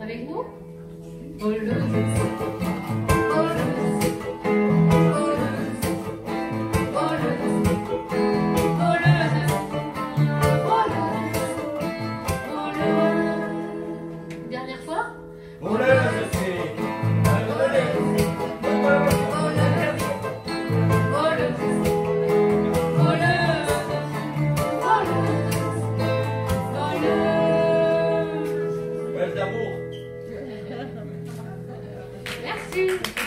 Avec nous? Dernière fois? Brasil!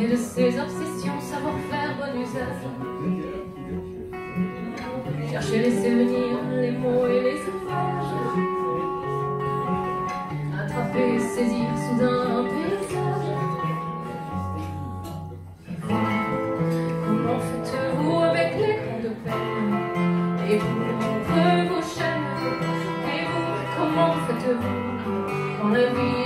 et de ses obsessions savoir faire bon usage. Chercher les souvenirs, les mots et les images. Attraper, saisir soudain un paysage. Et comment faites-vous avec les grandes peines et vous, entre vos chaînes. Et vous, comment faites-vous? Dans la vie?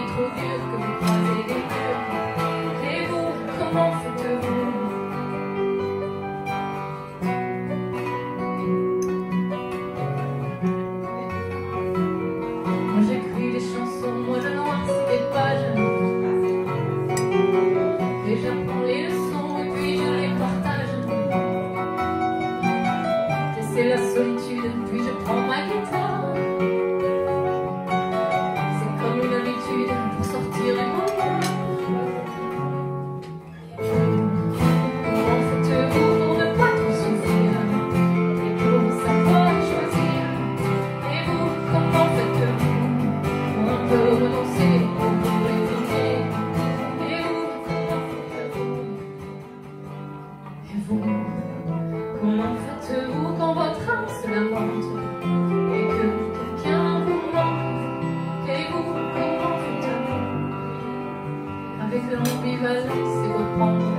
É a solitude. que eu não viva, sigo o ponto.